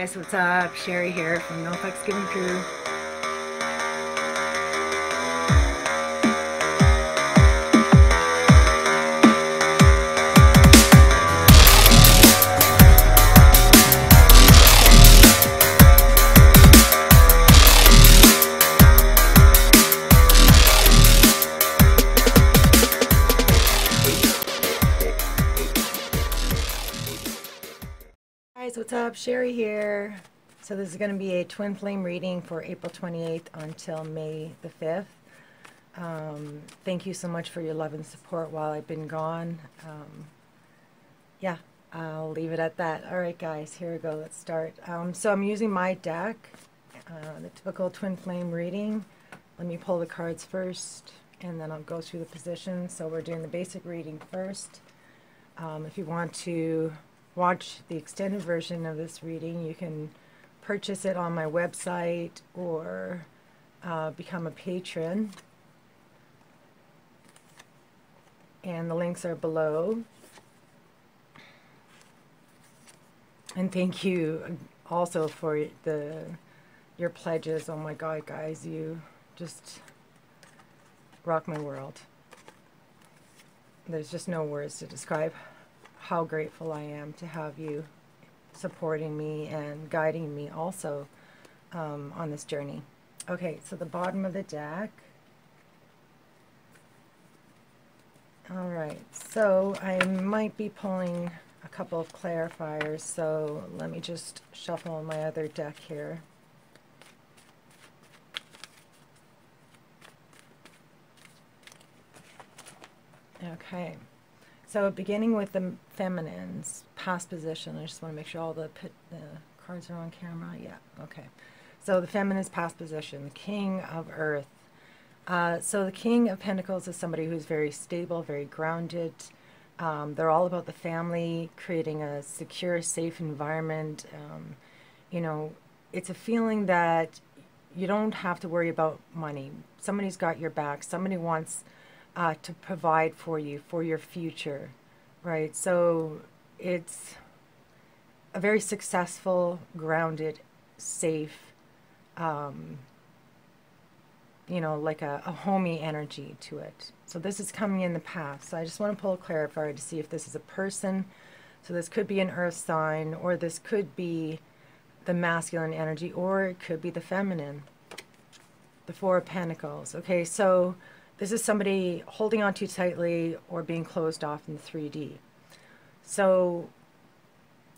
guys, what's up? Sherry here from No NoFX Giving Crew. What's up? Sherry here. So this is going to be a twin flame reading for April 28th until May the 5th. Um, thank you so much for your love and support while I've been gone. Um, yeah, I'll leave it at that. All right, guys, here we go. Let's start. Um, so I'm using my deck, uh, the typical twin flame reading. Let me pull the cards first, and then I'll go through the positions. So we're doing the basic reading first. Um, if you want to watch the extended version of this reading, you can purchase it on my website or uh, become a patron. And the links are below. And thank you also for the your pledges. Oh my God, guys, you just rock my world. There's just no words to describe how grateful I am to have you supporting me and guiding me also um, on this journey. Okay, so the bottom of the deck. All right, so I might be pulling a couple of clarifiers, so let me just shuffle my other deck here. Okay. So beginning with the feminines, past position, I just want to make sure all the, the cards are on camera. Yeah, okay. So the feminines, past position, the king of earth. Uh, so the king of pentacles is somebody who's very stable, very grounded. Um, they're all about the family, creating a secure, safe environment. Um, you know, it's a feeling that you don't have to worry about money. Somebody's got your back. Somebody wants uh, to provide for you for your future, right? So it's a very successful, grounded, safe, um, you know, like a, a homey energy to it. So this is coming in the past. So I just want to pull a clarifier to see if this is a person. So this could be an earth sign, or this could be the masculine energy, or it could be the feminine, the Four of Pentacles. Okay, so this is somebody holding on too tightly or being closed off in 3D. So,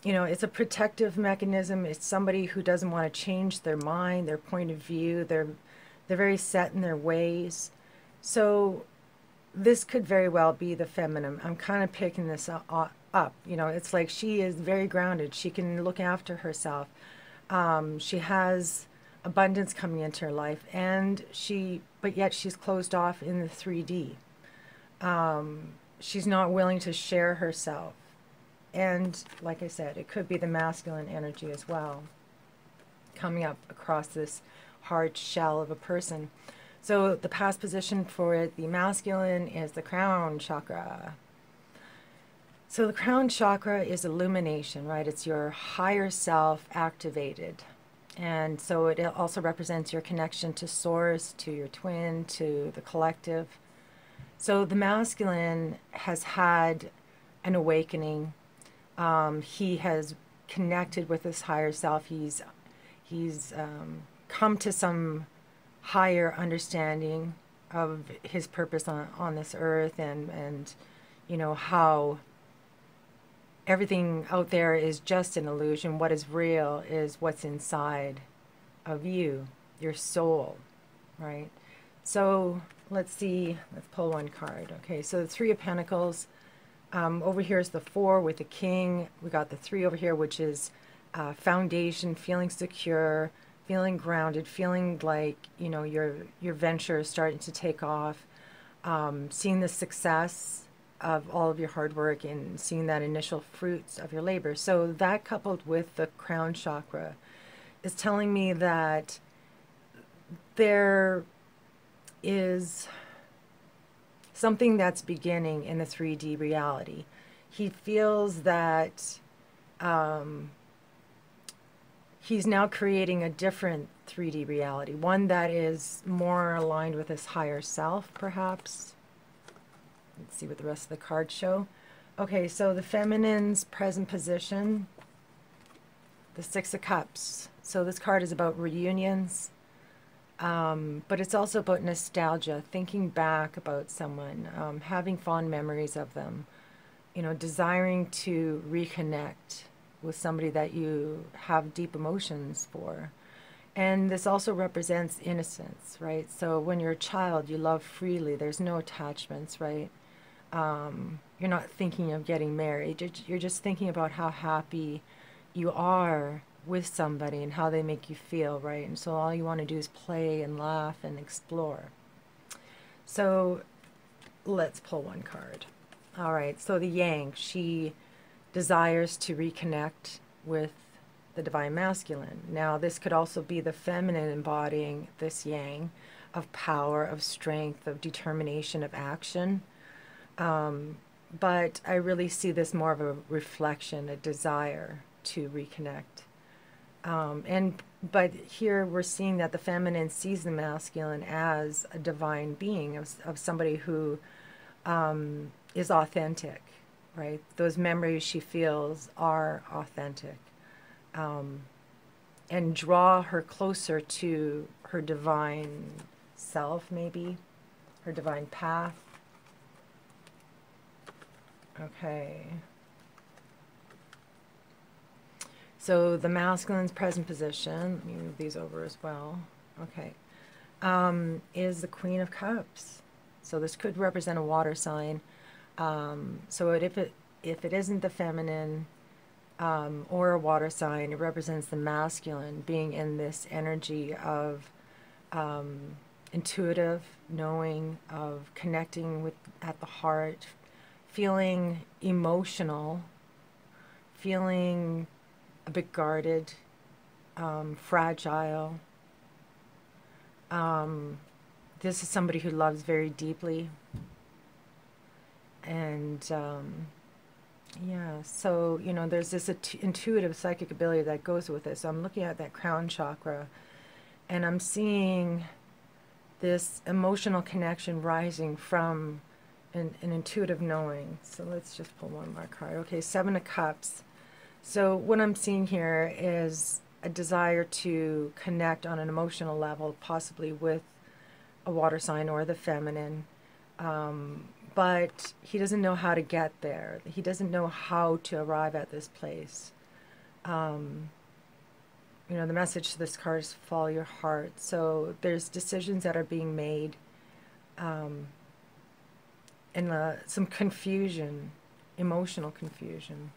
you know, it's a protective mechanism. It's somebody who doesn't want to change their mind, their point of view. They're, they're very set in their ways. So this could very well be the feminine. I'm kind of picking this up. You know, it's like she is very grounded. She can look after herself. Um, she has abundance coming into her life and she but yet she's closed off in the 3d um, she's not willing to share herself. And like i said it could be the masculine energy as well coming up across this hard shell of a person. So the past position for the masculine is the crown chakra. So the crown chakra is illumination right? It's your higher self activated and so it also represents your connection to source, to your twin, to the collective. So the masculine has had an awakening. Um, he has connected with his higher self. He's he's um, come to some higher understanding of his purpose on, on this earth and and you know how everything out there is just an illusion. What is real is what's inside of you, your soul, right? So let's see, let's pull one card. Okay, so the Three of Pentacles. Um, over here is the Four with the King. We got the Three over here, which is uh, foundation, feeling secure, feeling grounded, feeling like, you know, your, your venture is starting to take off, um, seeing the success of all of your hard work and seeing that initial fruits of your labor. So that coupled with the crown chakra is telling me that there is something that's beginning in the 3D reality. He feels that um, he's now creating a different 3D reality, one that is more aligned with his higher self, perhaps. Let's see what the rest of the cards show. Okay, so the feminine's present position, the Six of Cups. So this card is about reunions, um, but it's also about nostalgia, thinking back about someone, um, having fond memories of them, you know, desiring to reconnect with somebody that you have deep emotions for. And this also represents innocence, right? So when you're a child, you love freely. There's no attachments, right? Um, you're not thinking of getting married. You're just thinking about how happy you are with somebody and how they make you feel, right? And so all you want to do is play and laugh and explore. So let's pull one card. All right, so the Yang, she desires to reconnect with the divine masculine. Now, this could also be the feminine embodying this yang of power, of strength, of determination, of action. Um, but I really see this more of a reflection, a desire to reconnect. Um, and but here we're seeing that the feminine sees the masculine as a divine being of, of somebody who um, is authentic right? Those memories she feels are authentic. Um, and draw her closer to her divine self, maybe, her divine path. Okay. So the masculine's present position, let me move these over as well. Okay. Um, is the Queen of Cups. So this could represent a water sign. Um, so it, if it if it isn't the feminine um, or a water sign, it represents the masculine being in this energy of um, intuitive knowing, of connecting with at the heart, feeling emotional, feeling a bit guarded, um, fragile. Um, this is somebody who loves very deeply and um, yeah, so you know, there's this intuitive psychic ability that goes with it. So I'm looking at that crown chakra, and I'm seeing this emotional connection rising from an, an intuitive knowing. So let's just pull one more card. Okay, Seven of Cups. So what I'm seeing here is a desire to connect on an emotional level, possibly with a water sign or the feminine. Um, but he doesn't know how to get there. He doesn't know how to arrive at this place. Um, you know, the message to this card is follow your heart. So there's decisions that are being made um, and uh, some confusion, emotional confusion.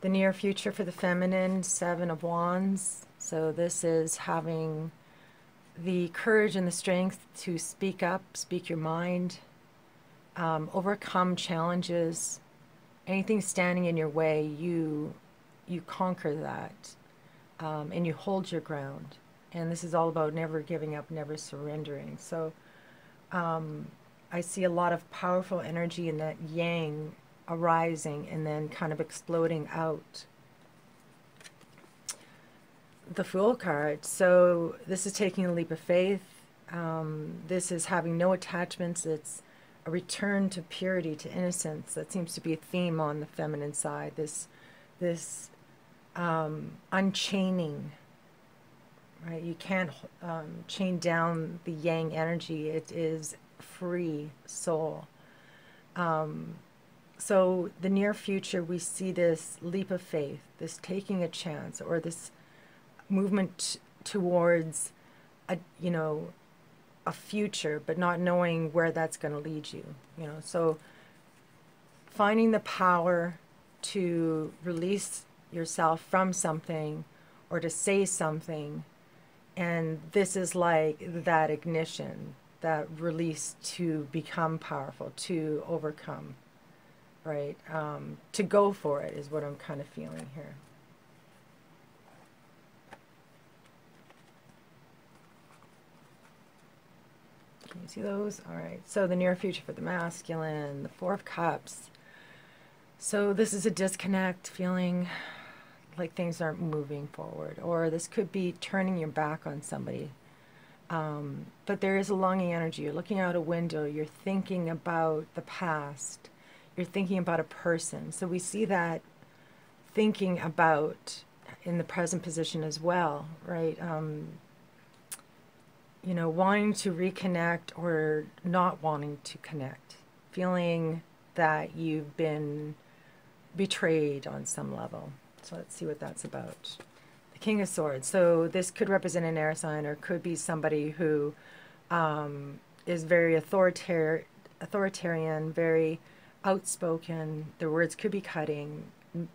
The near future for the feminine, Seven of Wands. So this is having the courage and the strength to speak up, speak your mind, um, overcome challenges, anything standing in your way, you you conquer that, um, and you hold your ground. And this is all about never giving up, never surrendering. So um, I see a lot of powerful energy in that yang arising and then kind of exploding out the Fool card. So this is taking a leap of faith. Um, this is having no attachments. It's a return to purity, to innocence. That seems to be a theme on the feminine side. This, this um, unchaining. Right, you can't um, chain down the yang energy. It is free soul. Um, so the near future, we see this leap of faith, this taking a chance, or this movement towards a you know a future but not knowing where that's going to lead you you know so finding the power to release yourself from something or to say something and this is like that ignition that release to become powerful to overcome right um, to go for it is what i'm kind of feeling here Can you see those? All right. So the near future for the masculine, the Four of Cups. So this is a disconnect, feeling like things aren't moving forward, or this could be turning your back on somebody. Um, but there is a longing energy. You're looking out a window, you're thinking about the past, you're thinking about a person. So we see that thinking about in the present position as well, right? Um, you know, wanting to reconnect or not wanting to connect, feeling that you've been betrayed on some level. So let's see what that's about. The King of Swords. So this could represent an air sign or could be somebody who um, is very authoritarian, authoritarian, very outspoken. Their words could be cutting.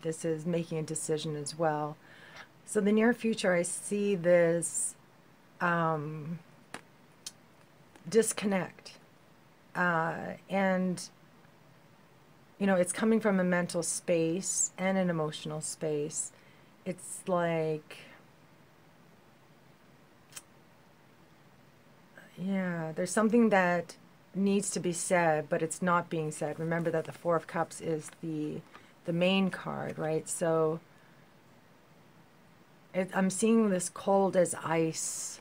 This is making a decision as well. So the near future, I see this um, disconnect. Uh, and, you know, it's coming from a mental space and an emotional space. It's like, yeah, there's something that needs to be said, but it's not being said. Remember that the Four of Cups is the the main card, right? So it, I'm seeing this cold as ice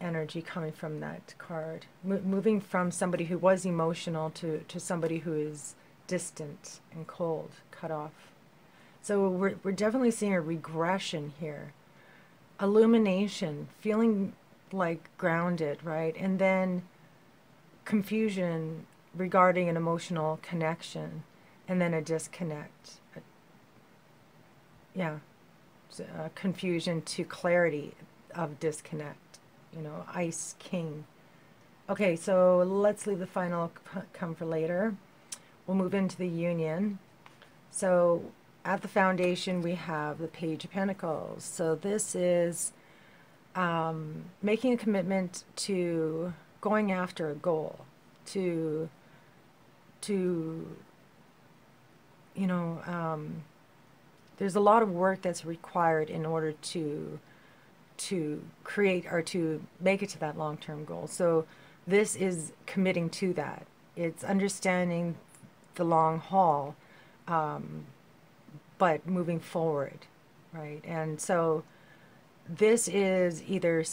energy coming from that card, Mo moving from somebody who was emotional to, to somebody who is distant and cold, cut off. So we're, we're definitely seeing a regression here. Illumination, feeling like grounded, right? And then confusion regarding an emotional connection, and then a disconnect. Yeah, uh, confusion to clarity of disconnect you know, Ice King. Okay, so let's leave the final come for later. We'll move into the union. So at the foundation, we have the Page of Pentacles. So this is um, making a commitment to going after a goal, to, to you know, um, there's a lot of work that's required in order to to create or to make it to that long term goal. So this is committing to that. It's understanding the long haul, um, but moving forward, right? And so this is either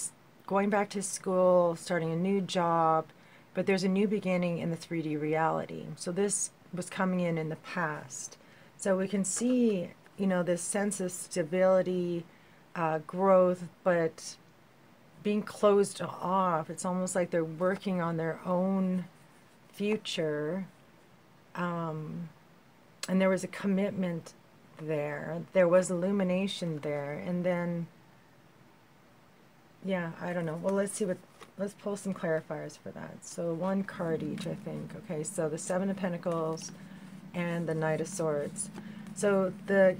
going back to school, starting a new job, but there's a new beginning in the 3D reality. So this was coming in in the past. So we can see, you know, this sense of stability, uh, growth, but being closed off. It's almost like they're working on their own future. Um, and there was a commitment there. There was illumination there. And then, yeah, I don't know. Well, let's see what, let's pull some clarifiers for that. So one card each, I think. Okay, so the Seven of Pentacles and the Knight of Swords. So the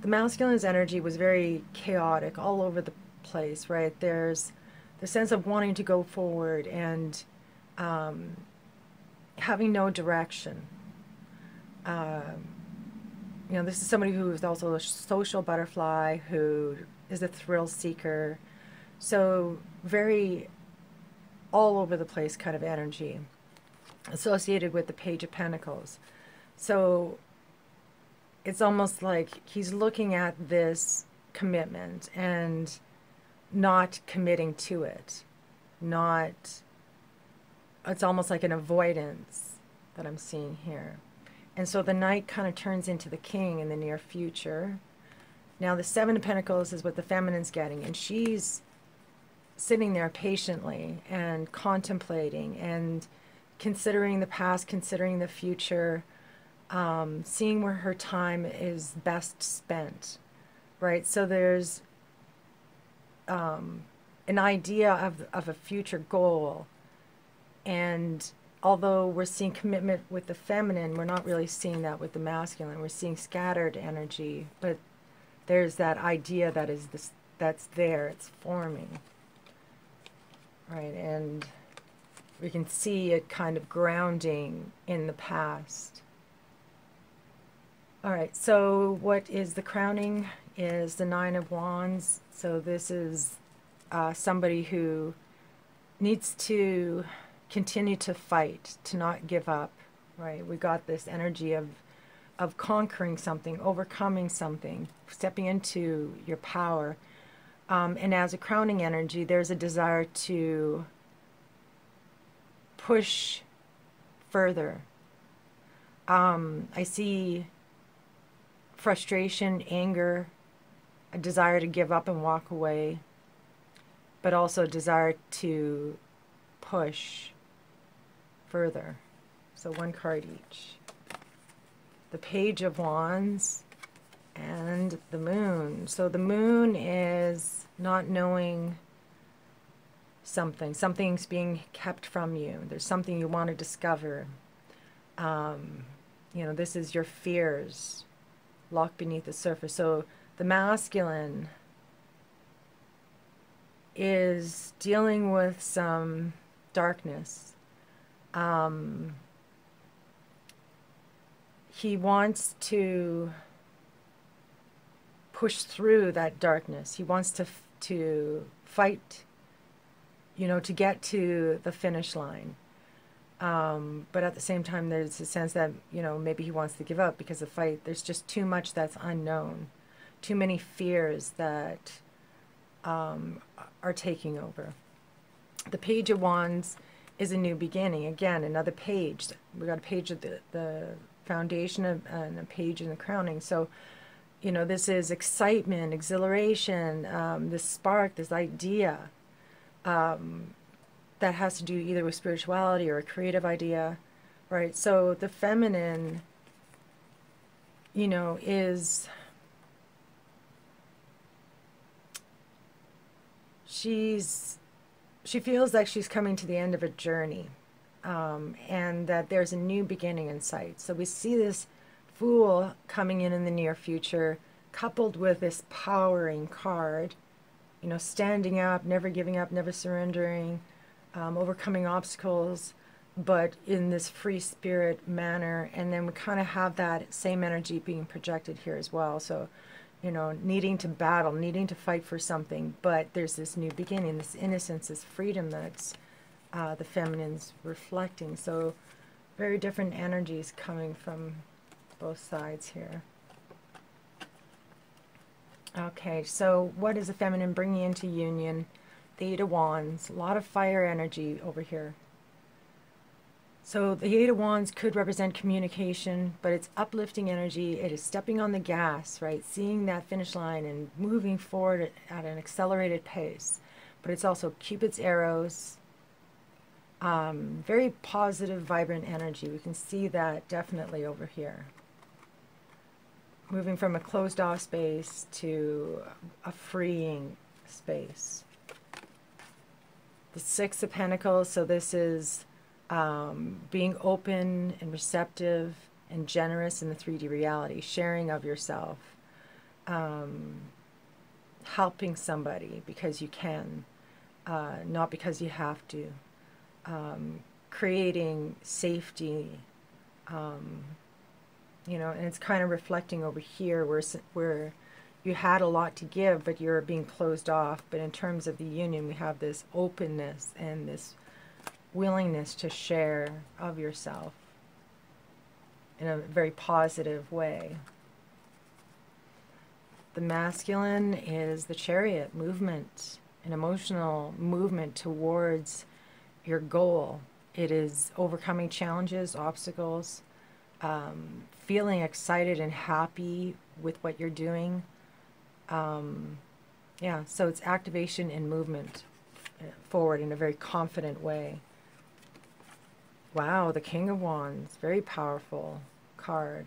the masculine's energy was very chaotic all over the place, right? There's the sense of wanting to go forward and um, having no direction. Um, you know, this is somebody who is also a social butterfly, who is a thrill seeker. So, very all over the place kind of energy associated with the Page of Pentacles. So, it's almost like he's looking at this commitment and not committing to it. Not, it's almost like an avoidance that I'm seeing here. And so the knight kind of turns into the king in the near future. Now, the Seven of Pentacles is what the feminine's getting, and she's sitting there patiently and contemplating and considering the past, considering the future um, seeing where her time is best spent, right? So there's um, an idea of, of a future goal. And although we're seeing commitment with the feminine, we're not really seeing that with the masculine. We're seeing scattered energy, but there's that idea that is this that's there, it's forming. Right, and we can see it kind of grounding in the past. All right, so what is the crowning is the Nine of Wands. So this is uh, somebody who needs to continue to fight, to not give up, right? We got this energy of of conquering something, overcoming something, stepping into your power. Um, and as a crowning energy, there's a desire to push further. Um, I see frustration, anger, a desire to give up and walk away, but also a desire to push further. So one card each. The Page of Wands and the Moon. So the Moon is not knowing something. Something's being kept from you. There's something you want to discover. Um, you know, this is your fears locked beneath the surface. So the masculine is dealing with some darkness. Um, he wants to push through that darkness. He wants to to fight, you know, to get to the finish line. Um, but at the same time, there's a sense that you know maybe he wants to give up because the fight. There's just too much that's unknown, too many fears that um, are taking over. The Page of Wands is a new beginning. Again, another page. We got a page of the the foundation of, and a page in the crowning. So, you know, this is excitement, exhilaration, um, this spark, this idea. Um, that has to do either with spirituality or a creative idea, right? So the feminine, you know, is she's she feels like she's coming to the end of a journey um, and that there's a new beginning in sight so we see this fool coming in in the near future coupled with this powering card you know standing up never giving up never surrendering um, overcoming obstacles, but in this free spirit manner. And then we kind of have that same energy being projected here as well. So, you know, needing to battle, needing to fight for something, but there's this new beginning, this innocence, this freedom that's uh, the feminine's reflecting. So, very different energies coming from both sides here. Okay, so what is the feminine bringing into union? the Eight of Wands, a lot of fire energy over here. So the Eight of Wands could represent communication, but it's uplifting energy. It is stepping on the gas, right? Seeing that finish line and moving forward at an accelerated pace. But it's also Cupid's arrows. Um, very positive, vibrant energy. We can see that definitely over here. Moving from a closed off space to a freeing space the Six of Pentacles. So this is um, being open and receptive and generous in the 3D reality, sharing of yourself, um, helping somebody because you can, uh, not because you have to, um, creating safety. Um, you know, and it's kind of reflecting over here where where you had a lot to give, but you're being closed off. But in terms of the union, we have this openness and this willingness to share of yourself in a very positive way. The masculine is the chariot movement, an emotional movement towards your goal. It is overcoming challenges, obstacles, um, feeling excited and happy with what you're doing um, yeah, so it's activation and movement uh, forward in a very confident way. Wow, the King of Wands, very powerful card.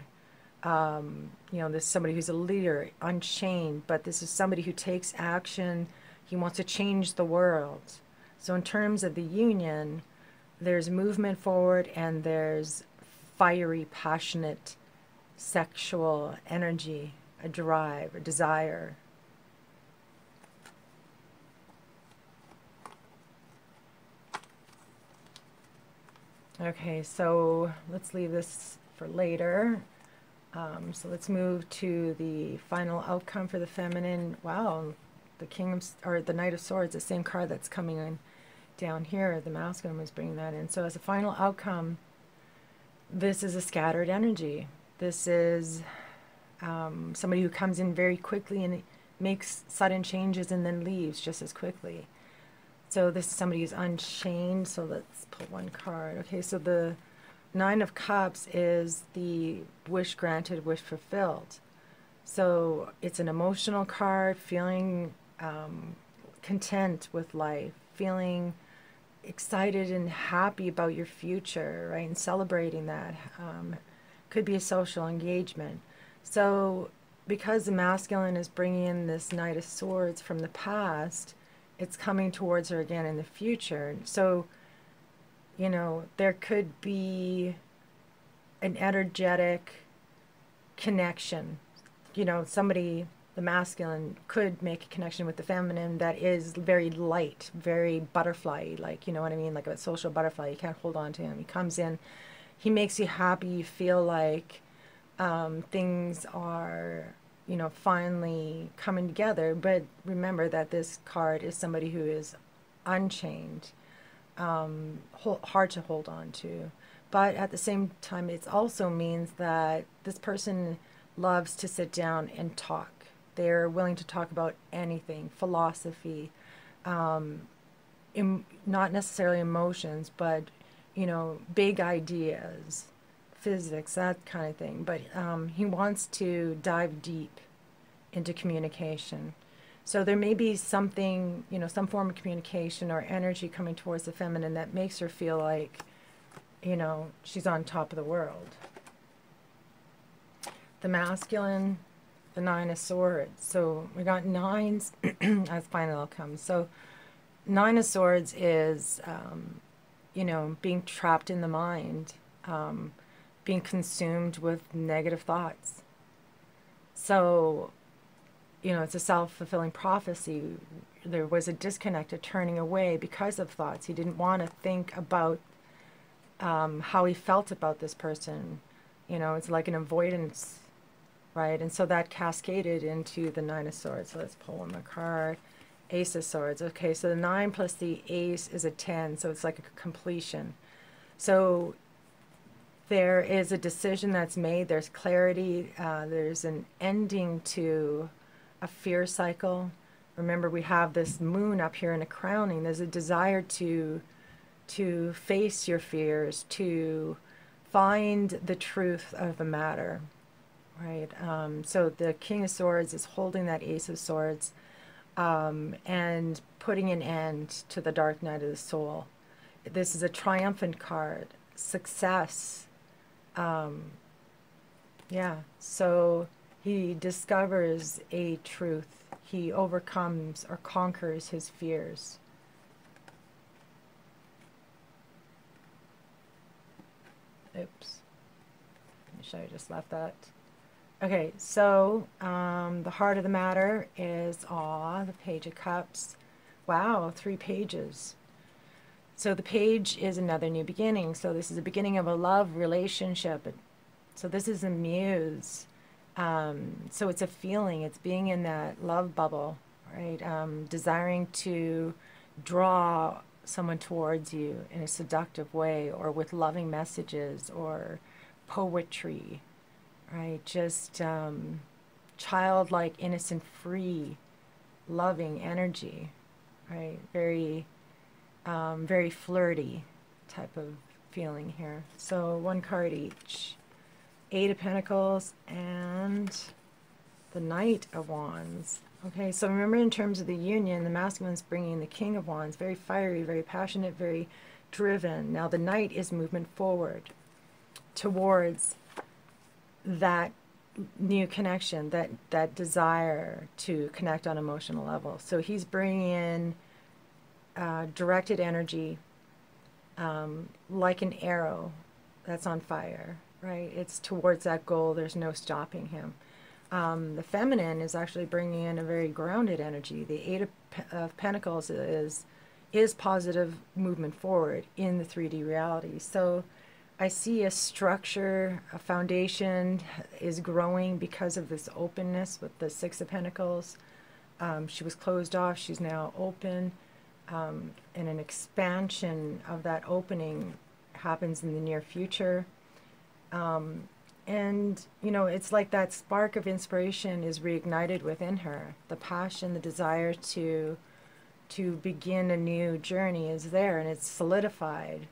Um, you know, this is somebody who's a leader, unchained, but this is somebody who takes action. He wants to change the world. So, in terms of the union, there's movement forward and there's fiery, passionate, sexual energy a drive, a desire. Okay, so let's leave this for later. Um, so let's move to the final outcome for the feminine. Wow, the King of, or the Knight of Swords, the same card that's coming in down here. The masculine was bringing that in. So as a final outcome, this is a scattered energy This is um, somebody who comes in very quickly and makes sudden changes and then leaves just as quickly. So this is somebody who's unchained. So let's pull one card. Okay, so the Nine of Cups is the wish granted, wish fulfilled. So it's an emotional card, feeling um, content with life, feeling excited and happy about your future, right? And celebrating that. Um, could be a social engagement. So because the masculine is bringing in this Knight of Swords from the past, it's coming towards her again in the future. So, you know, there could be an energetic connection. You know, somebody, the masculine, could make a connection with the feminine that is very light, very butterfly like, you know what I mean? Like a social butterfly. You can't hold on to him. He comes in, he makes you happy, you feel like um, things are you know finally coming together. But remember that this card is somebody who is unchained um, hard to hold on to. But at the same time it also means that this person loves to sit down and talk. They're willing to talk about anything philosophy um, not necessarily emotions but you know big ideas physics, that kind of thing. But um, he wants to dive deep into communication. So there may be something, you know, some form of communication or energy coming towards the feminine that makes her feel like, you know, she's on top of the world. The masculine, the nine of swords. So we got nines as final outcomes. So nine of swords is, um, you know, being trapped in the mind. Um, being consumed with negative thoughts. So, you know, it's a self fulfilling prophecy. There was a disconnect, a turning away because of thoughts. He didn't want to think about um, how he felt about this person. You know, it's like an avoidance, right? And so that cascaded into the Nine of Swords. So let's pull one more card. Ace of Swords. Okay, so the nine plus the ace is a 10, so it's like a completion. So there is a decision that's made, there's clarity, uh, there's an ending to a fear cycle. Remember, we have this moon up here in a crowning. There's a desire to to face your fears, to find the truth of the matter, right? Um, so the King of Swords is holding that Ace of Swords um, and putting an end to the Dark Night of the Soul. This is a triumphant card, success, um, yeah, so he discovers a truth. He overcomes or conquers his fears. Oops. I just left that? Okay, so um, the heart of the matter is awe, the Page of Cups. Wow, three pages. So the page is another new beginning. So this is the beginning of a love relationship. So this is a muse. Um, so it's a feeling. It's being in that love bubble, right? Um, desiring to draw someone towards you in a seductive way, or with loving messages, or poetry, right? Just um, childlike, innocent, free, loving energy, right? Very um, very flirty type of feeling here. So one card each. Eight of Pentacles and the Knight of Wands. Okay, so remember in terms of the union, the masculine is bringing the King of Wands, very fiery, very passionate, very driven. Now the Knight is movement forward towards that new connection, that, that desire to connect on emotional level. So he's bringing in uh, directed energy um, like an arrow that's on fire, right? It's towards that goal. There's no stopping him. Um, the feminine is actually bringing in a very grounded energy. The Eight of, of Pentacles is is positive movement forward in the 3D reality. So I see a structure, a foundation is growing because of this openness with the Six of Pentacles. Um, she was closed off, she's now open um, and an expansion of that opening happens in the near future. Um, and you know it's like that spark of inspiration is reignited within her the passion the desire to to begin a new journey is there and it's solidified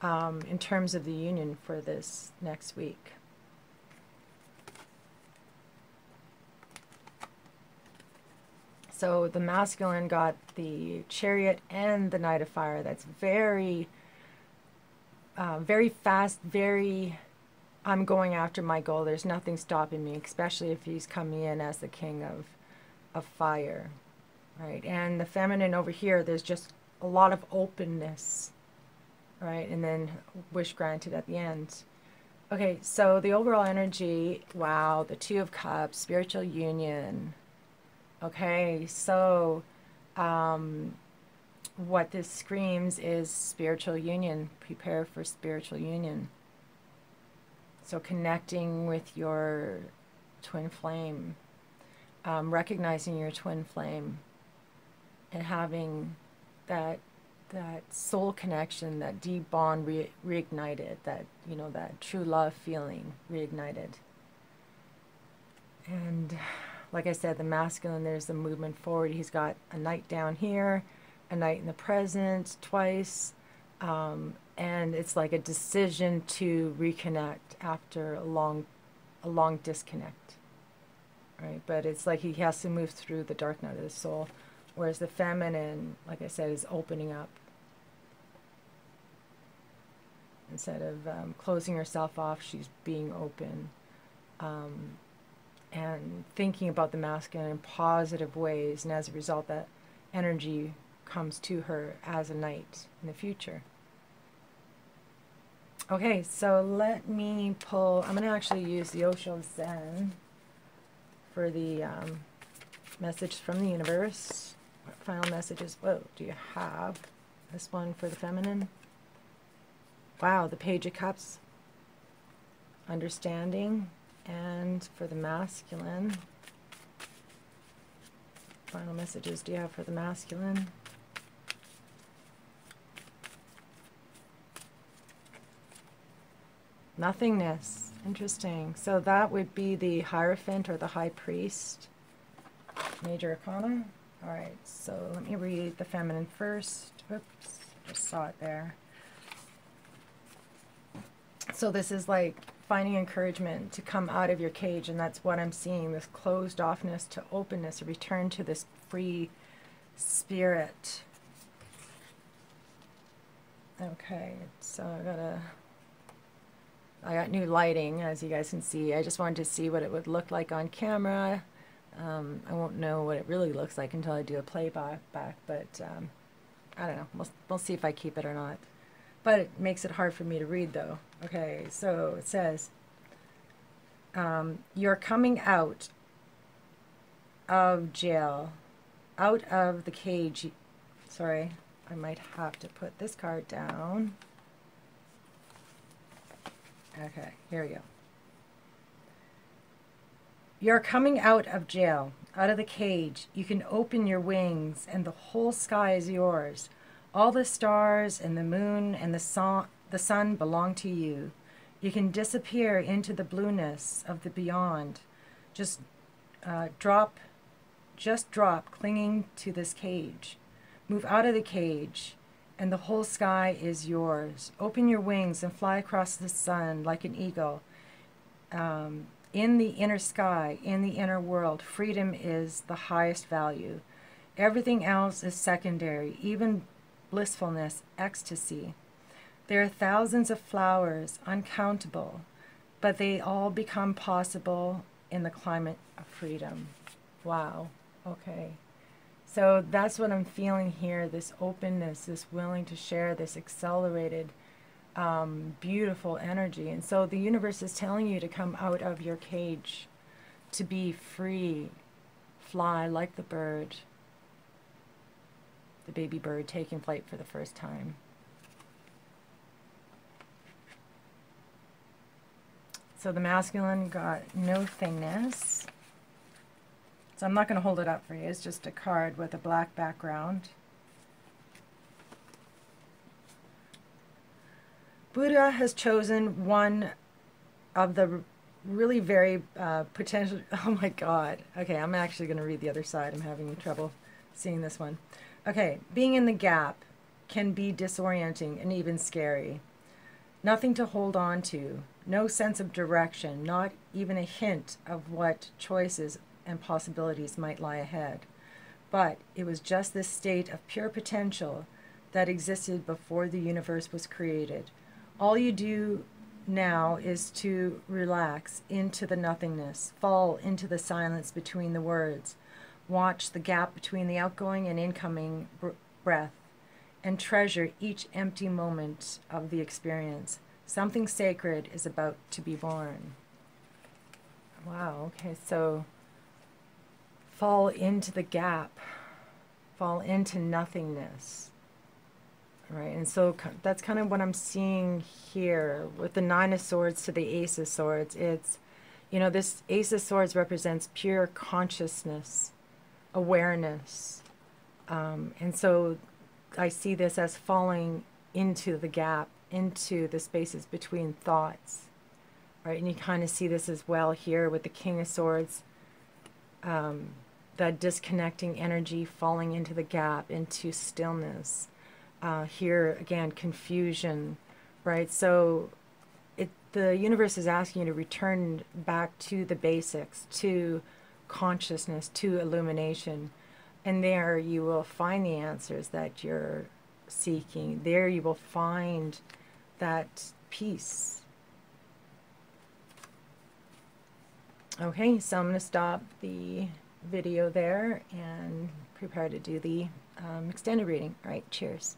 um, in terms of the union for this next week so the masculine got the chariot and the knight of fire that's very uh, very fast very I'm going after my goal. There's nothing stopping me, especially if he's coming in as the king of, of fire, right? And the feminine over here, there's just a lot of openness, right? And then wish granted at the end. Okay, so the overall energy, wow, the Two of Cups, spiritual union. Okay, so um, what this screams is spiritual union. Prepare for spiritual union. So connecting with your twin flame, um, recognizing your twin flame, and having that that soul connection, that deep bond re- reignited, that you know that true love feeling reignited. And like I said, the masculine, there's the movement forward. He's got a knight down here, a knight in the present twice, um, and it's like a decision to reconnect after a long a long disconnect right? But it's like he has to move through the dark night of the soul whereas the feminine like i said is opening up instead of um, closing herself off she's being open. Um, and thinking about the masculine in positive ways and as a result that energy comes to her as a knight in the future Okay, so let me pull, I'm going to actually use the Osho Zen for the um, message from the universe. What final messages, whoa, do you have? This one for the feminine. Wow, the Page of Cups. Understanding. And for the masculine. Final messages do you have for the masculine? Nothingness. Interesting. So that would be the Hierophant or the High Priest. Major Arcana. Alright, so let me read the feminine first. Oops, just saw it there. So this is like finding encouragement to come out of your cage, and that's what I'm seeing, this closed offness to openness, a return to this free spirit. Okay, so I got a i got new lighting, as you guys can see. I just wanted to see what it would look like on camera. Um, I won't know what it really looks like until I do a playback, back, but um, I don't know. We'll, we'll see if I keep it or not. But it makes it hard for me to read, though. Okay, so it says, um, You're coming out of jail, out of the cage. Sorry, I might have to put this card down. Okay, here we go. You're coming out of jail, out of the cage. You can open your wings, and the whole sky is yours. All the stars and the moon and the sun, the sun belong to you. You can disappear into the blueness of the beyond. Just uh, drop, just drop, clinging to this cage. Move out of the cage and the whole sky is yours. Open your wings and fly across the sun like an eagle. Um, in the inner sky, in the inner world, freedom is the highest value. Everything else is secondary, even blissfulness, ecstasy. There are thousands of flowers, uncountable, but they all become possible in the climate of freedom. Wow. Okay. So that's what I'm feeling here this openness, this willing to share, this accelerated, um, beautiful energy. And so the universe is telling you to come out of your cage, to be free, fly like the bird, the baby bird taking flight for the first time. So the masculine got no thingness. So I'm not going to hold it up for you. It's just a card with a black background. Buddha has chosen one of the really very uh, potential. Oh my God. Okay, I'm actually going to read the other side. I'm having trouble seeing this one. Okay, being in the gap can be disorienting and even scary. Nothing to hold on to, no sense of direction, not even a hint of what choices and possibilities might lie ahead. But it was just this state of pure potential that existed before the universe was created. All you do now is to relax into the nothingness, fall into the silence between the words, watch the gap between the outgoing and incoming br- breath, and treasure each empty moment of the experience. Something sacred is about to be born. Wow, okay, so fall into the gap, fall into nothingness. Right, and so that's kind of what I'm seeing here with the Nine of Swords to the Ace of Swords. It's, you know, this Ace of Swords represents pure consciousness, awareness. Um, and so I see this as falling into the gap, into the spaces between thoughts. Right, and you kind of see this as well here with the King of Swords. Um, that disconnecting energy falling into the gap, into stillness uh, here again confusion right so it the universe is asking you to return back to the basics to consciousness to illumination and there you will find the answers that you're seeking. There you will find that peace. Okay so i'm going to stop the video there and prepare to do the um, extended reading. All right cheers